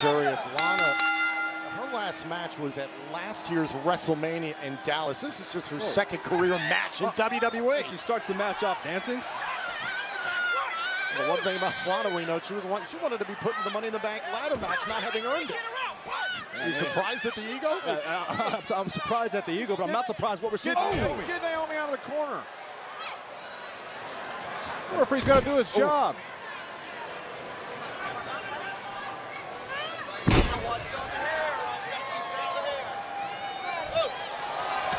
Curious, Lana, her last match was at last year's WrestleMania in Dallas. This is just her second career match in WWE. She starts the match off dancing. The one thing about Lana we know, she was one, she wanted to be put in the Money in the Bank ladder match, not having earned it. Are you surprised at the ego? Uh, uh, I'm, surprised at the ego, but I'm not surprised what we're seeing. Get, Naomi. get Naomi out of the corner. The referee's got to do his job.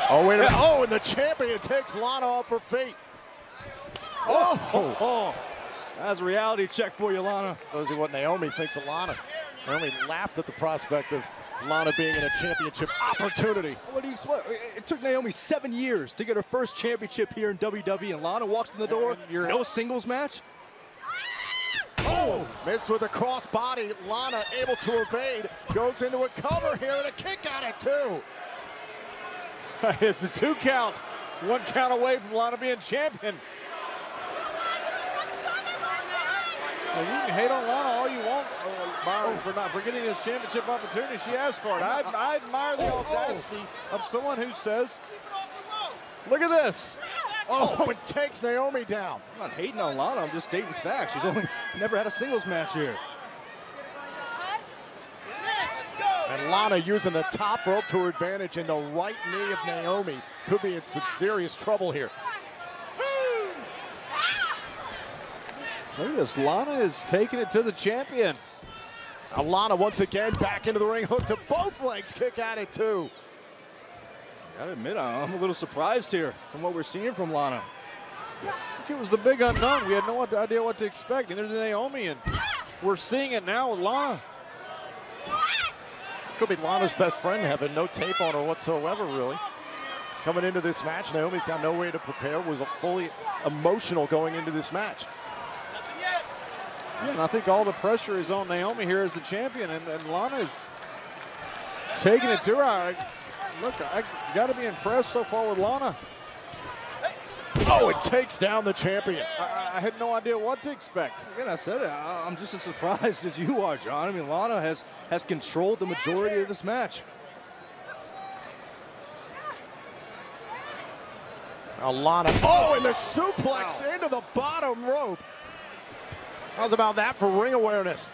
Oh, wait a minute. Oh, and the champion takes Lana off her feet. Oh! Oh, oh. That's a reality check for you, Lana. Those are what Naomi thinks of Lana. Naomi laughed at the prospect of Lana being in a championship opportunity. What do you what, It took Naomi seven years to get her first championship here in WWE, and Lana walks in the door. No singles match. Oh, missed with a cross body. Lana able to evade. Goes into a cover here and a kick out at two. it's a two count. One count away from Lana being champion. Now, you can hate on Lana all you want, uh, Byron, for not for getting this championship opportunity. She asked for it. I, I admire the Oh, oh. audacity of someone who says, "Look at this." Oh, it takes Naomi down. I'm not hating on Lana. I'm just stating facts. She's only never had a singles match here. And Lana using the top rope to her advantage and the right knee of Naomi could be in some serious trouble here. Look at this. Lana is taking it to the champion. Now Lana once again back into the ring, hook to both legs, kick out at two. Gotta admit, I'm a little surprised here from what we're seeing from Lana. It was the big unknown. We had no idea what to expect. Neither did Naomi, and we're seeing it now with Lana. Could be Lana's best friend having no tape on her whatsoever, really. Coming into this match, Naomi's got no way to prepare, was fully emotional going into this match. Yeah, and I think all the pressure is on Naomi here as the champion, and, and Lana's taking it to her. I, look, I got to be impressed so far with Lana. Oh, it takes down the champion. I, I had no idea what to expect. Again, I said it. I- I'm just as surprised as you are, John. I mean, Lana has has controlled the majority of this match. A lot of, oh, and the suplex into the bottom rope. How's about that for ring awareness?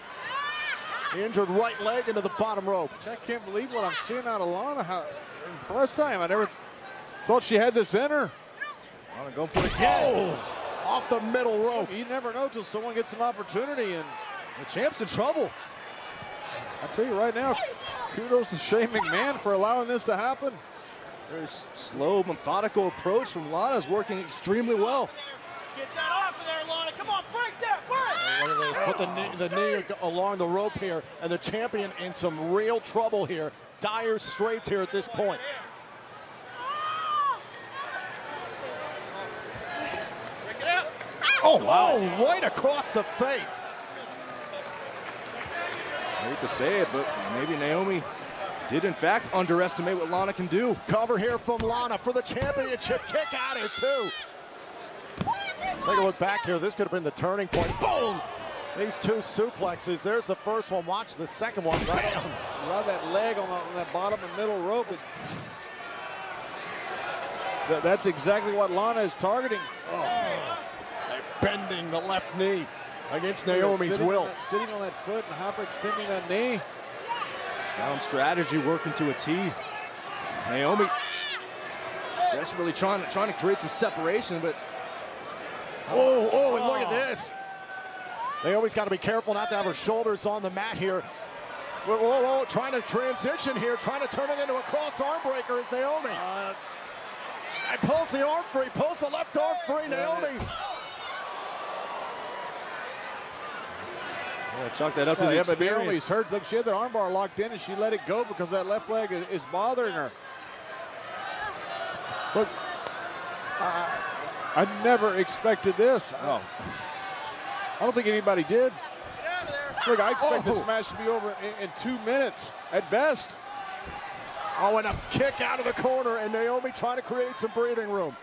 Injured right leg into the bottom rope. I can't believe what I'm seeing out of Lana. How impressed I am. I never thought she had this in her. Lana going for it again. Oh, off the middle rope. You never know till someone gets an opportunity, and The champ's in trouble. I tell you right now, kudos to Shane McMahon for allowing this to happen. Very slow, methodical approach from Lana is working extremely well. Get that off of there, Lana. Come on, break that, break. Look at this. Put the knee, the knee along the rope here, and the champion in some real trouble here. Dire straits here at this point. Break it out. Oh, wow. Oh, right across the face. I hate to say it, but maybe Naomi did in fact underestimate what Lana can do. Cover here from Lana for the championship. Kick out at two. Take a look back here. This could have been the turning point. Boom! These two suplexes. There's the first one. Watch the second one. Bam! Love that leg on, the, on that bottom and middle rope. It, that, that's exactly what Lana is targeting. Oh. Bending the left knee against Naomi's sitting will. That, sitting on that foot and hyperextending that knee. Sound strategy working to a T. Naomi desperately trying to, trying to create some separation, but Oh, oh, and look at this. Naomi's got to be careful not to have her shoulders on the mat here. Whoa, whoa, whoa, trying to transition here, trying to turn it into a cross arm breaker is Naomi. Uh, and pulls the arm free, pulls the left arm free, Naomi. Yeah, chalk that up to Yeah, the yeah, but experience. Naomi's hurt. Look, she had the armbar locked in and she let it go because that left leg is, is bothering her. Look, I, I never expected this. Oh. I don't think anybody did. Get out of there. Look, I expect Oh. this match to be over in, in two minutes at best. Oh, and a kick out of the corner, and Naomi trying to create some breathing room.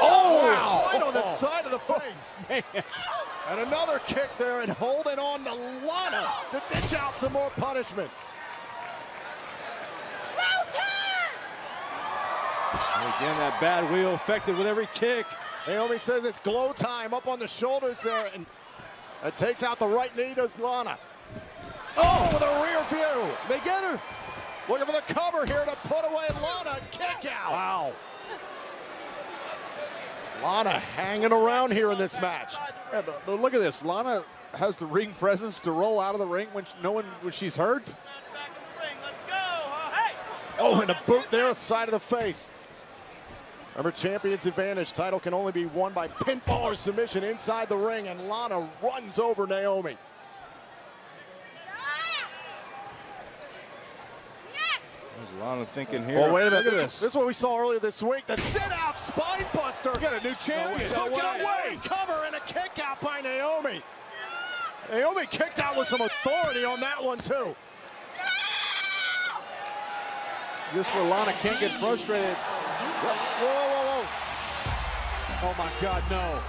Oh, wow. right on the oh, side of the oh, face. And another kick there and holding on to Lana to dish out some more punishment. And again, that bad wheel effective with every kick. Naomi says it's glow time up on the shoulders there and it takes out the right knee does Lana. Oh, with a rear view. They get her. Looking for the cover here to put away Lana. Kick out. Wow. Lana hanging around here in this match. Yeah, but, but look at this. Lana has the ring presence to roll out of the ring when she, one, when she's hurt. That's back in the ring. Let's go. Hey. Oh, and a boot there, side of the face. Remember, champion's advantage. Title can only be won by pinfall or submission inside the ring, and Lana runs over Naomi. There's a lot of thinking here. Oh, wait a minute. Look at This, this. is what we saw earlier this week. The sit-out spine buster. We Got a new champion. Took it away. Cover and a kick out by Naomi. Naomi kicked out with some authority on that one, too. Just where Lana can't get frustrated. Whoa, whoa, whoa. Oh, my God, no.